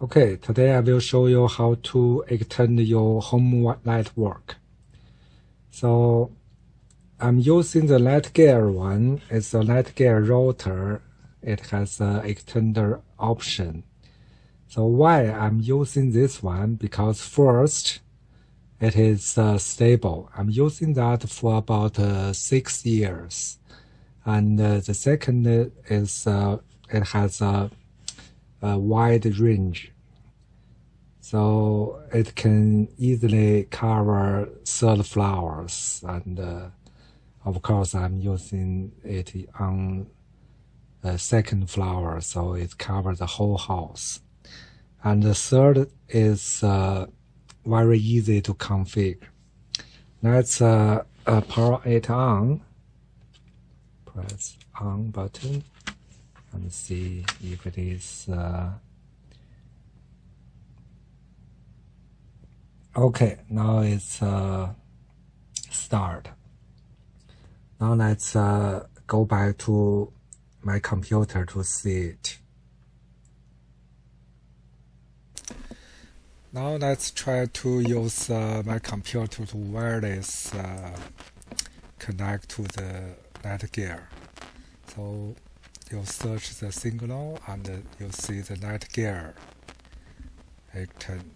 Okay, today I will show you how to extend your home network. So I'm using the Netgear one. It's a Netgear router. It has an extender option. So why I'm using this one? Because first, it is uh, stable. I'm using that for about uh, six years. And uh, the second is uh, it has a a wide range. So it can easily cover third flowers. And uh, of course, I'm using it on a second flower, so it covers the whole house. And the third is uh, very easy to configure. Let's uh, uh, power it on. Press on button and see if it is uh, okay now it's uh, start. Now let's uh, go back to my computer to see it. Now let's try to use uh, my computer to wireless uh, connect to the Netgear. So you search the signal and you see the Netgear icon.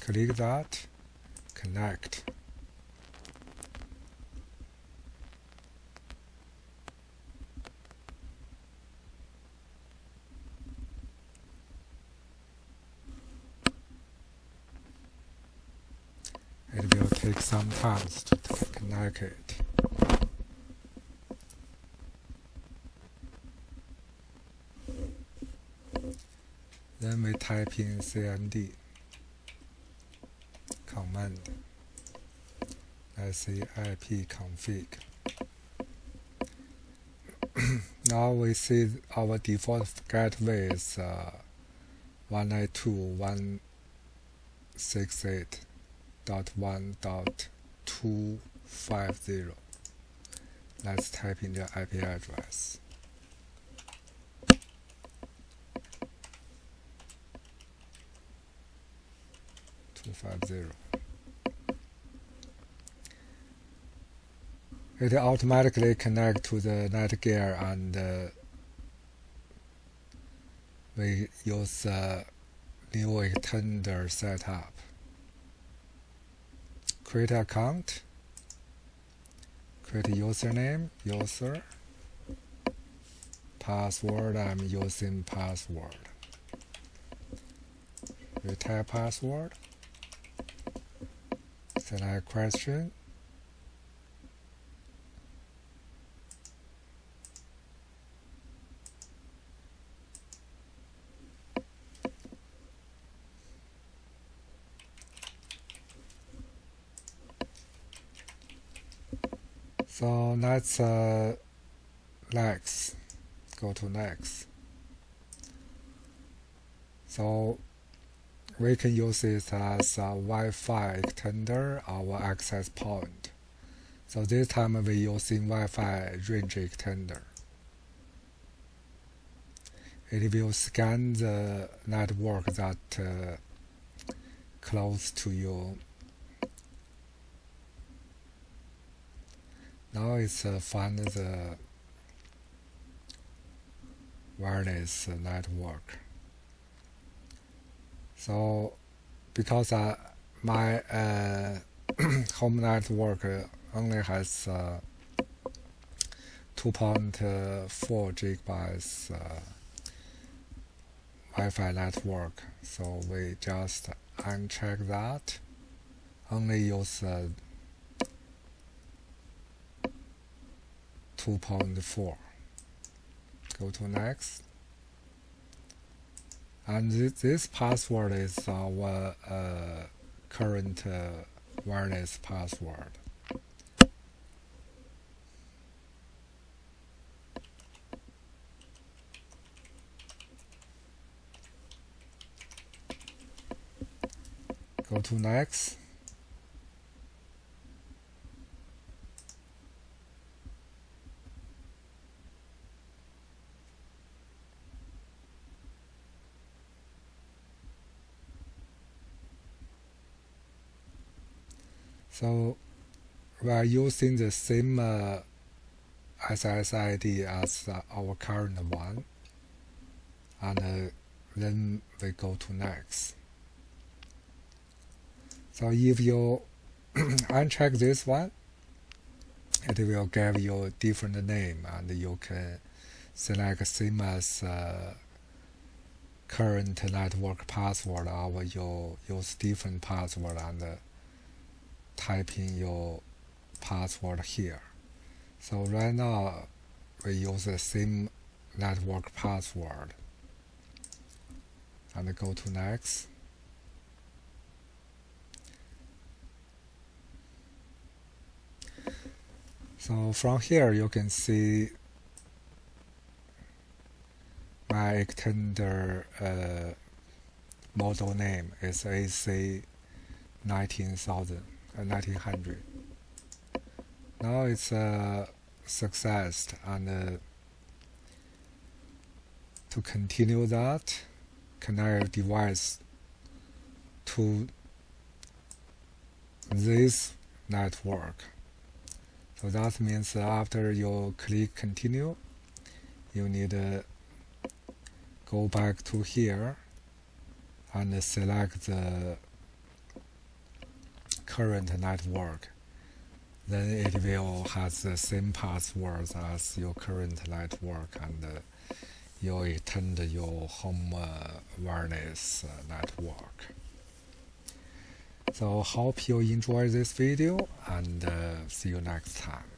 Click that, connect. It will take some time to connect it. Then we type in cmd command. Let's see ipconfig. now we see our default gateway is uh, 192.168.1.250. Let's type in the IP address. 250. It automatically connect to the Netgear and uh, we use uh, new extender setup. Create account, create username, user, password, I'm using password. We type password select question So let's uh, next, go to next. So we can use it as a Wi-Fi extender or access point. So this time we're using Wi-Fi range extender. It will scan the network that uh, close to you. Now it's uh, find the wireless network. So because uh, my uh, home network only has uh, 2.4 gigabytes uh, Wi-Fi network, so we just uncheck that. Only use uh, 2.4. Go to next and this, this password is our uh, current uh, wireless password. Go to next. So we are using the same uh, SSID as uh, our current one. And uh, then we go to next. So if you uncheck this one, it will give you a different name. And you can select same as uh, current network password or you use different password. And uh, type in your password here. So right now we use the same network password and go to next. So from here you can see my extender uh, model name is AC 19000, uh, 1900. Now it's a success and to continue that connect device to this network. So that means after you click continue, you need to go back to here and select the current network. Then it will have the same passwords as your current network and uh, you extend your home uh, wireless uh, network. So hope you enjoy this video and uh, see you next time.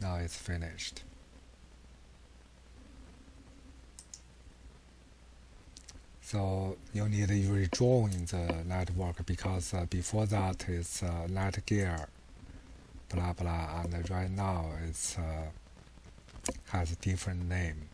Now it's finished. So you need to rejoin the network because uh, before that it's uh, Netgear, blah blah, and right now it's uh, has a different name.